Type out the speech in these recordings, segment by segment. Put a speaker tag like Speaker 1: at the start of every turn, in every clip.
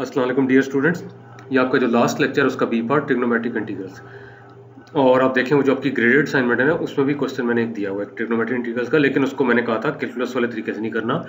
Speaker 1: अस्सलाम dear students ये आपका जो लास्ट लेक्चर है, उसका बी पार्ट ट्रिग्नोमेट्रिक इंटीग्रल्स और आप देखें वो जो आपकी ग्रेडेड असाइनमेंट है ना, उसमें भी क्वेश्चन मैंने एक दिया हुआ है ट्रिग्नोमेट्रिक इंटीग्रल्स का, लेकिन उसको मैंने कहा था कैलकुलस वाले तरीके से नहीं करना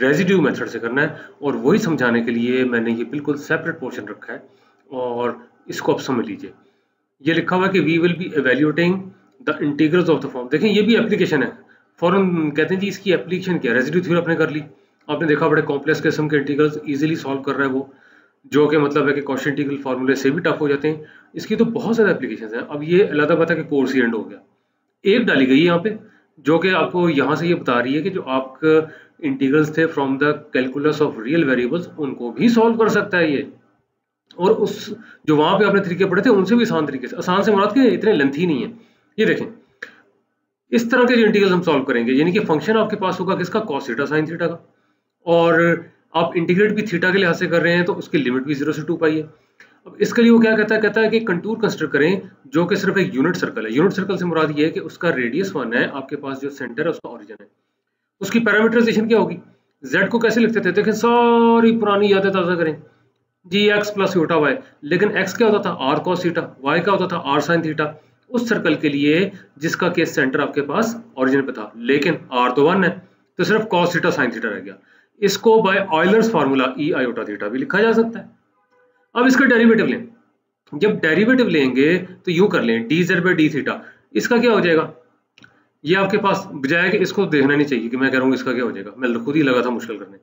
Speaker 1: रेजिड्यू मेथड से करना है, और वही समझाने के लिए मैंने ये बिल्कुल सेपरेट पोर्शन रखा है, और इसको आप समझ लीजिए। ये लिखा हुआ है कि we will be evaluating the integrals of the form देखें, ये भी एप्लीकेशन है। फॉरन कहते हैं जी, इसकी एप्लीकेशन क्या रेजिड्यू थ्योरी आपने कर ली। आपने देखा बड़े कॉम्प्लेक्स किस्म के इंटीग्रल्स इजीली सॉल्व कर रहा है वो। जो कि मतलब है कि क्वेश्चन इंटीग्रल फार्मूले से भी टफ हो जाते हैं। इसकी तो बहुत ज़्यादा एप्लीकेशन है। अब ये बात है कि कोर्स ही एंड हो गया। एक डाली गई यहाँ पे, जो कि आपको यहाँ से ये बता रही है कि जो आपका इंटीग्रल्स थे from the calculus of real variables उनको भी सॉल्व कर सकता है ये। और उस, जो वहाँ पे आपने तरीके पढ़े थे, उनसे भी आसान तरीके से, आसान से मुराद के इतने लेंथी नहीं है। ये देखें, इस तरह के जो इंटीग्रल हम सॉल्व करेंगे, यानी कि फ़ंक्शन आपके पास होगा किसका? कॉस थीटा साइन थीटा का। और आप इंटीग्रेट भी थीटा के लिहाज से कर रहे हैं तो उसकी लिमिट भी ज़ीरो से टू पाई है। अब इसके लिए वो क्या कहता है? कहता है कि कंटूर कंसिडर करें, जो कि सिर्फ़ एक यूनिट सर्कल है। यूनिट सर्कल से मुराद ये है कि उसका रेडियस वन है, आपके पास जो सेंटर है, उसका ऑरिजन है। उसकी पैरामीटराइजेशन क्या होगी? जेड को कैसे लिखते थे? देखें, सारी पुरानी यादें ताज़ा करें। जी एक्स प्लस यूटा वाई लेकिन एक्स क्या होता था? आर कॉस थीटा वाई क्या होता था? आर साइन थीटा उस सर्कल के लिए जिसका केस सेंटर आपके पास ऑरिजिन पे था। लेकिन आर तो वन है। तो सिर्फ़ कॉस थीटा साइन थीटा रह गया। इसको by Euler's formula e iota theta भी लिखा जा सकता है। अब इसका डेरिवेटिव लें। जब डेरिवेटिव लेंगे तो यू कर लें d z by d theta इसका क्या हो जाएगा? ये आपके पास बजाय कि इसको देखना नहीं चाहिए कि मैं कह रहा हूँ इसका क्या हो जाएगा। मैं खुद ही लगा था मुश्किल करने।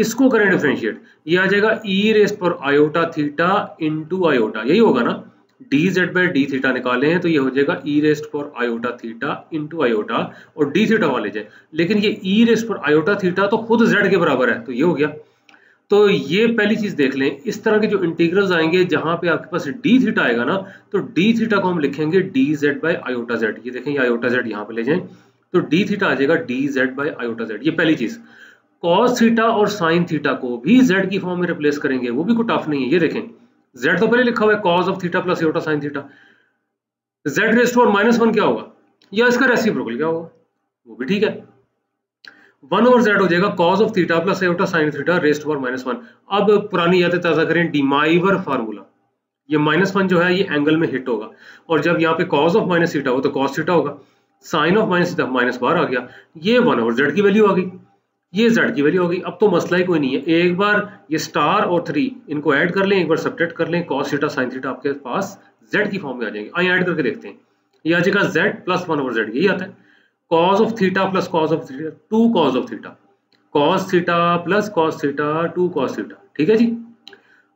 Speaker 1: इसको करें डिफ्रेंशिएट ये आ जाएगा ई रेस पर आयोटा थीटा इंटू आयोटा यही होगा ना? D z by d theta निकाले हैं तो ये हो जाएगा e raised for iota theta into iota और डी थीटा वाले जाए। लेकिन ये e raised for iota theta तो खुद जेड के बराबर है तो ये हो गया। तो ये पहली चीज़ देख लें, इस तरह के जो इंटीग्रल्स आएँगे, जहाँ पे आपके पास डी थीटा आएगा ना तो डी थीटा को हम लिखेंगे d z by iota z ये देखें आयोटा जेड यहाँ पे ले जाएँ। तो डी थीटा आ जाएगा d z by iota z ये पहली चीज़। कॉस थीटा और साइन थीटा को भी जेड की फॉर्म में रिप्लेस करेंगे, वो भी कोई टफ नहीं है, ये देखें। Z तो पहले लिखा हुआ है cos of theta plus iota sine theta z raise to और माइनस वन क्या होगा? या इसका रेसिप्रोकल क्या होगा। वो भी ठीक है। वन ओवर जेड हो जाएगा cos of theta plus iota sine theta raise to और माइनस वन अब पुरानी यादें ताज़ा करें डिमाइवर फार्मूला ये माइनस वन जो है, ये एंगल में हिट होगा। और जब यहाँ पे कॉज ऑफ़ माइनस थीटा हो तो कॉस थीटा होगा। Sine of minus theta minus बार आ गया। ये वन ओवर जेड की वैल्यू आ गई। ये जेड की वैल्यू होगी। अब तो मसला ही कोई नहीं है। एक बार ये स्टार और थ्री इनको ऐड कर लें, एक बार सब्ट्रैक्ट कर लें कॉस थीटा साइन थीटा आपके पास जेड की फॉर्म में आ जाएँगे। आइए ऐड करके देखते हैं। ये आ जाएगा z plus one over z यही आता है। Cos of theta plus cos of theta two cos of theta cos theta plus cos theta two cos theta ठीक है जी?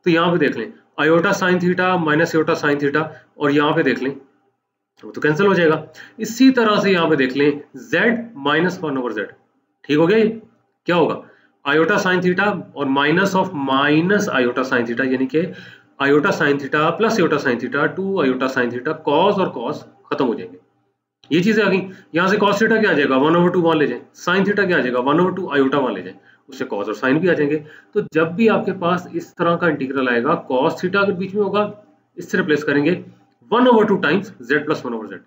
Speaker 1: तो यहाँ पे देख लें। Iota sine theta minus iota sine theta और यहाँ पे देख लें। तो कैंसिल हो जाएगा। इसी तरह से यहाँ पे देख लें। Z minus one over z ठीक हो गया ये? क्या होगा? आयोटा साइन थीटा और minus of minus iota sine theta यानी कि iota sine theta plus iota sine theta two iota sine theta cos और कॉस खत्म हो जाएँगे। ये चीज़ें आ गई। यहाँ से कॉस थीटा क्या आ जाएगा? वन ओवर टू वन ले जाए। साइन थीटा क्या आ जाएगा? One over two iota one ले जाए। उससे कॉस और साइन भी आ जाएँगे। तो जब भी आपके पास इस तरह का इंटीग्रल आएगा कॉस थीटा अगर बीच में होगा, इससे रिप्लेस करेंगे। One over two times Z plus one over Z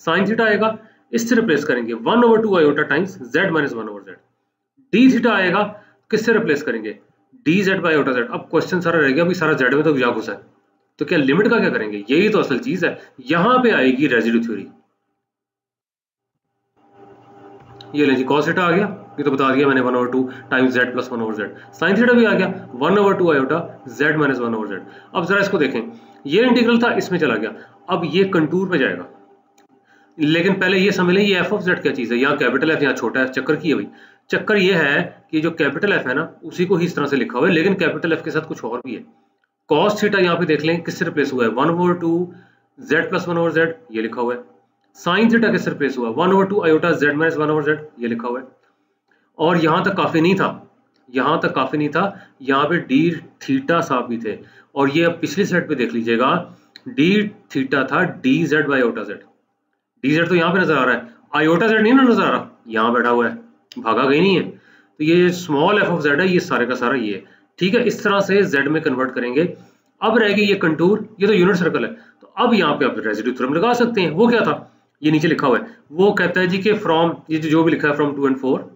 Speaker 1: sine theta आएगा, इससे रिप्लेस करेंगे। One over two iota times Z minus one over Z D theta आएगा, किससे रिप्लेस करेंगे? D Z by iota Z अब question सारा रह गया सारा जेड में तो जा घुसा है। तो क्या लिमिट का क्या करेंगे? यही तो असल चीज़ है। यहाँ पे आएगी रेजिड्यू थ्योरी ये ले जी कॉस थीटा आ गया। ये तो बता दिया मैंने one over two times Z plus one over Z sine theta भी आ गया। One over two iota Z minus one over Z अब जरा इसको देखें। ये इंटीग्रल था, इसमें चला गया। अब ये कंटूर पे जाएगा। लेकिन पहले ये समझ लें, ये एफ़ ऑफ़ जेड क्या चीज़ है? यहाँ कैपिटल एफ़ यहाँ छोटा है चक्कर की है भाई। चक्कर ये है कि जो कैपिटल एफ़ है ना, उसी को ही इस तरह से लिखा हुआ है, लेकिन कैपिटल एफ़ के साथ कुछ और भी है। कॉस थीटा यहाँ पे देख लें, किससे रिप्लेस हुआ है? One over two Z plus one over Z ये लिखा हुआ है। साइन थीटा किससे रिप्लेस हुआ one over two iota Z minus one over Z ये लिखा हुआ है। और यहाँ तक काफ़ी नहीं था, यहाँ तक काफ़ी नहीं था, यहाँ पे डी थीटा साहब भी थे। और ये अब पिछली सेट पे देख लीजिएगा डी थीटा था D Z by iota Z D Z तो यहाँ पे नज़र आ रहा है आयोटा जेड नहीं ना नज़र आ रहा, यहाँ बैठा हुआ है। भागा गई नहीं है। तो ये स्मॉल एफ़ ऑफ़ जेड है, ये सारे का सारा ये है। ठीक है, इस तरह से जेड में कन्वर्ट करेंगे। अब रहेगी ये कंटूर ये तो यूनिट सर्कल है। तो अब यहाँ पे आप रेजिड्यू थ्योरम लगा सकते हैं। वो क्या था? ये नीचे लिखा हुआ है। वो कहता है जी कि फ्रॉम ये जो भी लिखा है फ्रॉम टू एंड फोर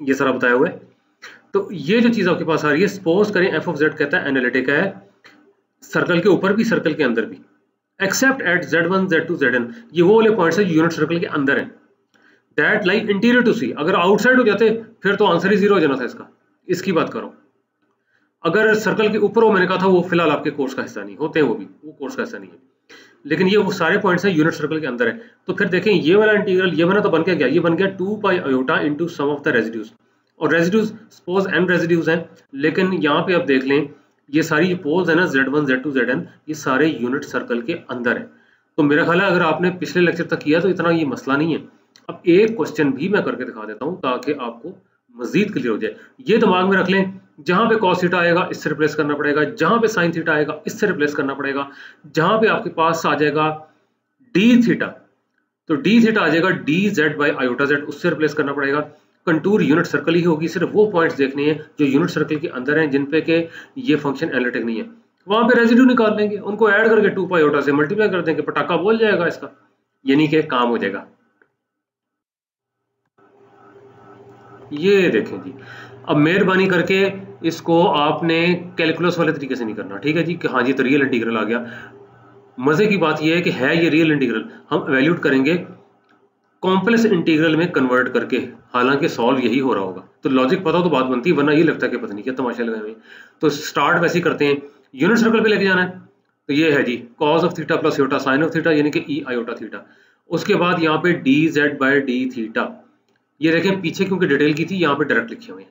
Speaker 1: ये सारा बताया हुआ है। तो ये जो चीज़ आपके पास आ रही है सपोज़ करें एफ़ ऑफ़ जेड कहता है एनालिटिक है सर्कल के ऊपर भी सर्कल के अंदर भी। Except at Z one Z two Z N ये वो वाले पॉइंट्स है यूनिट सर्कल के अंदर है। That like interior to see अगर आउटसाइड हो जाते, फिर तो आंसर ही ज़ीरो हो जाना था इसका। इसकी बात करो। अगर सर्कल के ऊपर हो, मैंने कहा था वो फ़िलहाल आपके कोर्स का हिस्सा नहीं, होते हैं वो भी। वो कोर्स का हिस्सा नहीं है। लेकिन ये वो सारे पॉइंट्स हैं यूनिट सर्कल के अंदर है। तो फिर देखें, ये वाला इंटीग्रल ये बना तो बन के गया। ये बन गया two pi iota into sum of the residues और रेजिड्यूज सपोज़ एन रेजिड्यूज हैं। लेकिन यहाँ पे आप देख लें, ये सारी ये पोल्स है ना Z one Z two Z N ये सारे यूनिट सर्कल के अंदर है। तो मेरा ख्याल है, अगर आपने पिछले लेक्चर तक किया तो इतना ये मसला नहीं है। अब एक क्वेश्चन भी मैं करके दिखा देता हूँ ताकि आपको मजीद क्लियर हो जाए। ये दिमाग में रख लें, जहाँ पे कॉस थीटा आएगा, इससे रिप्लेस करना पड़ेगा, जहाँ पे साइन थीटा आएगा, इससे रिप्लेस करना पड़ेगा, जहाँ पे आपके पास आ जाएगा डी थीटा तो डी थीटा आ जाएगा D Z by iota Z उससे रिप्लेस करना पड़ेगा। कंटूर यूनिट सर्कल ही होगी, सिर्फ़ वो पॉइंट्स देखने हैं जो यूनिट सर्कल के अंदर हैं, जिन पे के ये फ़ंक्शन एनालिटिक नहीं है। वहाँ पे रेजिड्यू निकाल लेंगे, उनको ऐड करके टू पाई ओटा से मल्टीप्लाई कर देंगे, पटाखा बोल जाएगा इसका, यानी कि काम हो जाएगा। ये देखें जी। अब मेहरबानी करके इसको आपने कैलकुलस वाले तरीके से नहीं करना, ठीक है जी? कि हाँ जी तो रियल इंटीग्रल आ गया। मज़े की बात यह है कि है ये रियल इंटीग्रल हम वैल्यूट करेंगे कॉम्प्लेक्स इंटीग्रल में कन्वर्ट करके, हालाँकि सॉल्व यही हो रहा होगा। तो लॉजिक पता तो बात बनती है, वरना ये लगता है कि पता नहीं क्या तमाशा लगाए हुए तो स्टार्ट वैसे ही करते हैं। यूनिट सर्कल पे लेके जाना है। तो ये है जी cos of theta plus iota sine of theta यानी कि ई आयोटा थीटा उसके बाद यहाँ पे D Z by D theta ये देखें, पीछे क्योंकि डिटेल की थी, यहाँ पे डायरेक्ट लिखे हुए हैं।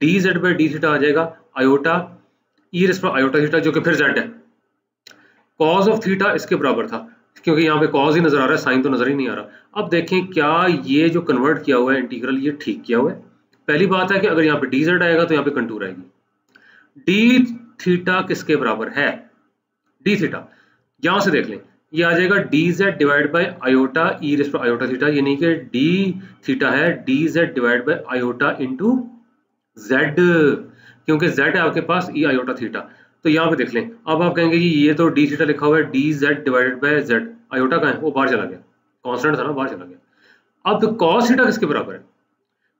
Speaker 1: D Z by D theta आ जाएगा आयोटा ई रेस पर आयोटा थीटा जो कि फिर जेड है। कॉज ऑफ़ थीटा इसके बराबर था, क्योंकि यहाँ पे कॉज ही नज़र आ रहा है साइन तो नज़र ही नहीं आ रहा। अब देखें, क्या ये जो कन्वर्ट किया हुआ है इंटीग्रल ये ठीक किया हुआ है? पहली बात है कि अगर यहाँ पे डी जेड आएगा तो यहाँ पे कंटूर आएगी। डी थीटा किसके बराबर है? डी थीटा यहाँ से देख लें ये आ जाएगा D Z divide by iota e raise पर आयोटा थीटा यानी कि डी थीटा है D Z divide by iota into Z क्योंकि जेड है आपके पास ई आयोटा थीटा तो यहाँ पे देख लें, अब आप कहेंगे कि ये तो डी थीटा लिखा हुआ है D Z divided by Z iota का है? वो बाहर चला गया कॉन्स्टेंट था ना, बाहर चला गया। अब कॉस थीटा किसके बराबर है?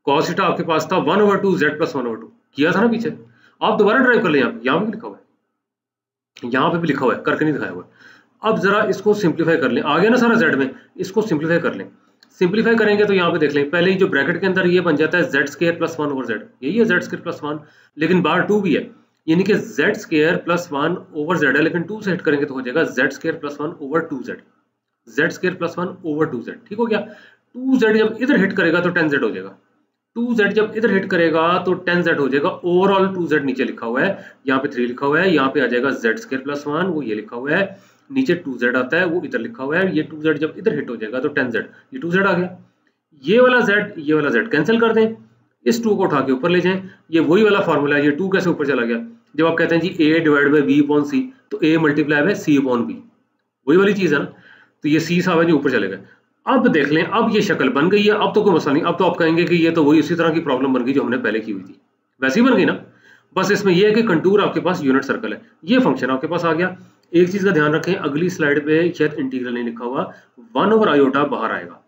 Speaker 1: कॉस थीटा आपके पास था one over two Z plus one over two किया था ना पीछे। आप दोबारा ड्राइव कर लें यहाँ पे यहाँ पे भी लिखा हुआ है। यहाँ पे भी लिखा हुआ है, करके नहीं दिखाया हुआ है। अब जरा इसको सिंप्लीफाई कर लें। आ गया ना सारा जेड में, इसको सिंप्लीफाई कर लें। सिंप्लीफाई करेंगे तो यहाँ पे देख लें, पहले ही जो ब्रैकेट के अंदर ये बन जाता है Z square plus one over Z यही है जेड स्केयर प्लस वन लेकिन बार टू भी है। यानी कि Z square plus one over Z है, लेकिन टू से हिट करेंगे तो हो जाएगा Z square plus one over two Z Z square plus one over two Z ठीक हो गया? टू जेड जब इधर हिट करेगा तो टेन जेड हो जाएगा। टू जेड जब इधर हिट करेगा तो टेन जेड हो जाएगा। ओवरऑल टू जेड नीचे लिखा हुआ है, यहाँ पे थ्री लिखा हुआ है, यहाँ पे आ जाएगा जेड स्केयर प्लस वन वो ये लिखा हुआ है। नीचे टू जेड आता है, वो इधर लिखा हुआ है, ये टू जेड जब इधर हिट हो जाएगा तो टेन जेड ये टू जेड आ गया। ये वाला जेड ये वाला जेड कैंसिल कर दें, इस टू को उठा के ऊपर ले जाएँ, ये वही वाला फॉर्मूला है, ये टू कैसे ऊपर चला गया? जब आप कहते हैं जी A divide by B upon C तो A multiply by C upon B वही वाली चीज़ है ना? तो ये सी साहब है जो ऊपर चले गए। अब देख लें, अब ये शक्ल बन गई है, अब तो कोई मसला नहीं, अब तो आप कहेंगे कि ये तो वही उसी तरह की प्रॉब्लम बन गई जो हमने पहले की हुई थी। वैसे बन गई ना? बस इसमें यह है कि कंटूर आपके पास यूनिट सर्कल है। ये फ़ंक्शन आपके पास आ गया। एक चीज़ का ध्यान रखें, अगली स्लाइड पे शायद इंटीग्रल नहीं लिखा हुआ, वन ओवर आयोटा बाहर आएगा।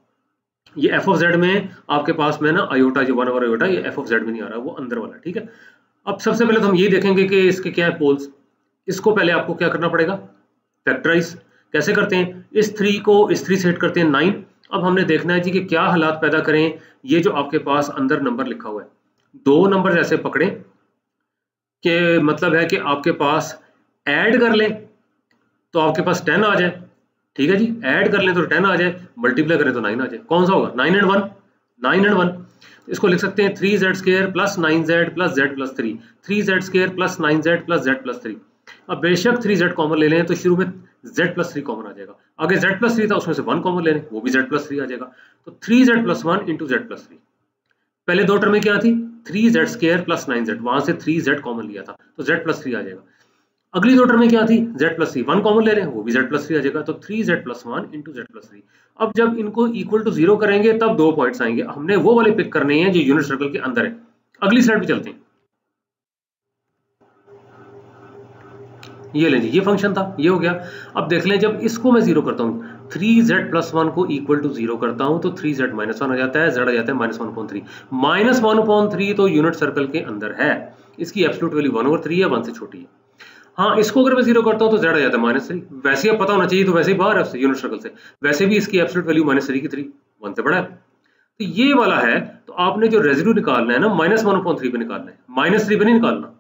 Speaker 1: ये एफ़ ऑफ़ जेड में आपके पास में ना आयोटा जो वन ओवर आयोटा ये एफ़ ऑफ़ जेड में नहीं आ रहा, वो अंदर वाला, ठीक है? अब सबसे पहले तो हम ये देखेंगे कि इसके क्या है पोल्स इसको पहले आपको क्या करना पड़ेगा? फैक्टराइज कैसे करते हैं? इस थ्री को, इस थ्री सेट करते हैं नाइन अब हमने देखना है जी कि क्या हालात पैदा करें, ये जो आपके पास अंदर नंबर लिखा हुआ है। दो नंबर जैसे पकड़े कि मतलब है कि आपके पास ऐड कर लें तो आपके पास टेन आ जाए ठीक है जी ऐड कर लें तो टेन आ जाए मल्टीप्लाई करें तो नाइन आ जाए कौन सा होगा nine and one nine and one इसको लिख सकते हैं three Z square plus nine Z plus Z plus three three Z square plus nine Z plus Z plus three अब बेशक थ्री जेड कॉमन ले लें तो शुरू में जेड प्लस थ्री कॉमन आ जाएगा आगे जेड प्लस थ्री था उसमें से वन कॉमन ले लें वो भी जेड प्लस थ्री आ जाएगा तो three Z plus one into Z plus three पहले दो टर्म में क्या थी three Z square plus nine Z वहाँ से थ्री जेड कॉमन लिया था तो जेड प्लस थ्री आ जाएगा अगली दो टर्म में क्या थी? Z plus three one common ले रहे हैं, वो भी z प्लस थ्री आ जाएगा। तो three Z plus one into Z plus three अब जब इनको इक्वल टू ज़ीरो करेंगे, तब दो पॉइंट्स आएँगे। हमने वो वाले पिक करने हैं जो यूनिट सर्कल के अंदर है। अगली स्लाइड पे चलते हैं। ये लें ये फ़ंक्शन था, ये हो गया। अब देख लें, जब इसको मैं ज़ीरो करता हूँ थ्री जेड प्लस वन को इक्वल टू ज़ीरो करता हूँ तो थ्री जेड माइनस वन आ जाता है जेड आ जाता है minus one point three minus one point three तो यूनिट सर्कल के अंदर है। इसकी absolute value one over three है वन से छोटी है। हाँ इसको अगर मैं ज़ीरो करता हूँ तो जेड आ जाता है माइनस थ्री वैसे ही पता होना चाहिए तो वैसे ही बाहर है यूनिट सर्कल से। वैसे भी इसकी एब्सोल्यूट वैल्यू माइनस थ्री की थ्री वन से बड़ा है। तो ये वाला है तो आपने जो रेजिड्यू निकालना है ना माइनस वन पॉइंट थ्री पे निकालना है। माइनस थ्री पे नहीं निकालना।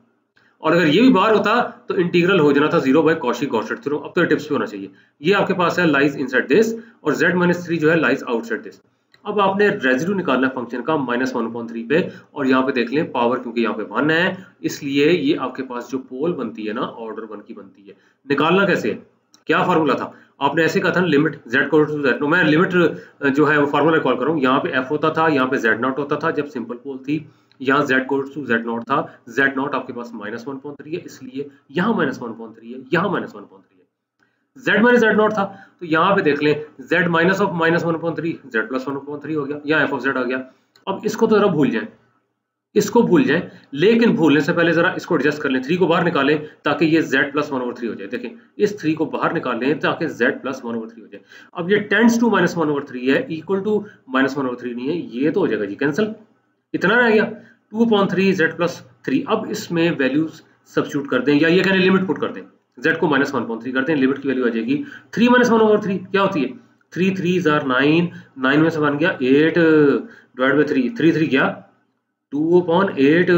Speaker 1: और अगर ये भी बाहर होता तो इंटीग्रल हो जाना था zero by Cauchy Goursat through अब तो टिप्स पे होना चाहिए। ये आपके पास है लाइज इनसाइड दिस और जेड माइनस थ्री जो है लाइज आउटसाइड दिस अब आपने रेजिड्यू निकालना फ़ंक्शन का माइनस वन पॉइंट थ्री पे, और यहाँ पे देख लें पावर क्योंकि यहाँ पे वन है, इसलिए ये आपके पास जो पोल बनती है ना ऑर्डर वन की बनती है। निकालना कैसे? क्या फार्मूला था? आपने ऐसे कहा था लिमिट z को टू z मैं लिमिट जो है वो फार्मूला कॉल करूँ। यहाँ पे f होता था, यहाँ पे z नॉट होता था, जब सिंपल पोल थी, यहाँ z goes to z naught था, z नॉट आपके पास माइनस वन पॉइंट थ्री है, इसलिए यहाँ माइनस वन पॉइंट थ्री है, यहाँ minus one point three z minus z naught था। तो यहाँ पे देख लें, z minus of minus one point three Z plus one point three हो गया, यहाँ एफ़ ऑफ़ जेड आ गया। अब इसको तो जरा भूल जाए, इसको भूल जाएँ, लेकिन भूलने से पहले जरा इसको एडजस्ट कर लें थ्री को बाहर निकालें, ताकि ये z plus one over three हो जाए। देखें, इस थ्री को बाहर निकाल लें, ताकि z plus one over three हो जाए। अब ये tends to minus one over three है equal to minus one over three नहीं है, ये तो हो जाएगा जी कैंसिल इतना रह गया two point three Z plus three अब इसमें वैल्यूज़ सब्सिट्यूट कर दें, या ये कहने लिमिट पुट कर दें। जेड को माइनस वन पॉइंट थ्री कर दें लिमिट की वैल्यू आ जाएगी three minus one over three क्या होती है? थ्री थ्री जार नाइन नाइन में से बन गया eight divide by three three three क्या टू अपॉन एट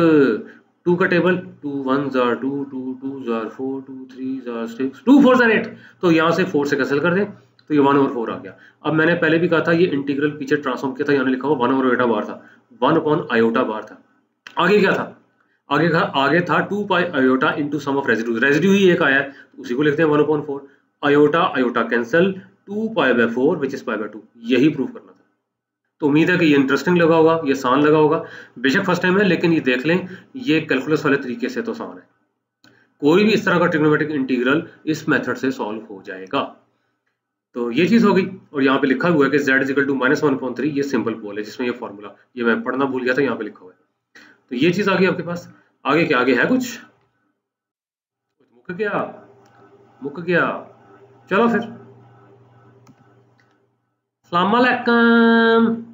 Speaker 1: टू का टेबल टू वन जार टू टू टू जार फोर टू थ्री जार सिक्स टू फोर जार एट तो यहाँ से फोर से कैंसिल कर दें तो ये वन ओवर फोर आ गया। अब मैंने पहले भी कहा था, ये इंटीग्रल पीछे ट्रांसफॉर्म किया था, यहाँ लिखा हुआ वन ओवर एटा बार था वन अपॉन आयोटा बार था। आगे क्या था? आगे था आगे था two pi iota into sum of residue ही एक आया है उसी को लिखते हैं one upon four iota iota cancel two pi by four which is pi by two यही प्रूव करना था। तो उम्मीद है कि ये इंटरेस्टिंग लगा होगा, ये आसान लगा होगा। बेशक फ़र्स्ट टाइम है, लेकिन ये देख लें, ये कैलकुलस वाले तरीके से तो आसान है। कोई भी इस तरह का ट्रिग्नोमेट्रिक इंटीग्रल इस मेथड से सॉल्व हो जाएगा। तो ये चीज़ हो गई, और यहाँ पे लिखा हुआ है कि z equal to minus one point three ये सिंपल पोल है, जिसमें ये फॉर्मूला ये मैं पढ़ना भूल गया था, यहाँ पे लिखा हुआ है। तो ये चीज़ आ गई आपके पास? आगे क्या, आगे है कुछ? मुक गया मुक गया। चलो फिर। सलामकुम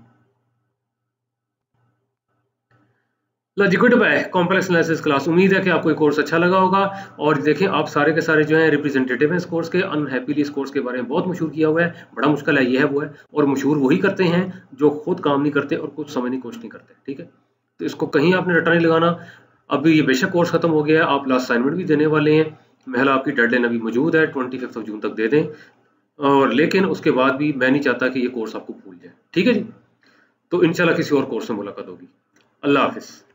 Speaker 1: लॉजिकट है कॉम्प्लेक्स एनालिसिस क्लास उम्मीद है कि आपको ये कोर्स अच्छा लगा होगा। और देखें, आप सारे के सारे जो हैं रिप्रेजेंटेटिव हैं इस कोर्स के अनहैप्पीली इस कोर्स के बारे में बहुत मशहूर किया हुआ है। बड़ा मुश्किल है, ये है, वो है। और मशहूर वही करते हैं जो खुद काम नहीं करते और कुछ समझने की कोशिश नहीं करते। ठीक है? तो इसको कहीं आपने रटा नहीं लगाना। अभी ये बेशक कोर्स खत्म हो गया है, आप लास्ट असाइनमेंट भी देने वाले हैं। महिला आपकी डेडलाइन अभी मौजूद है ट्वेंटी फिफ्थ ऑफ़ जून तक दे दें। और लेकिन उसके बाद भी मैं नहीं चाहता कि ये कोर्स आपको भूल जाए। ठीक है जी? तो इनशाला किसी और कोर्स में मुलाकात होगी। अल्लाह हाफिज़।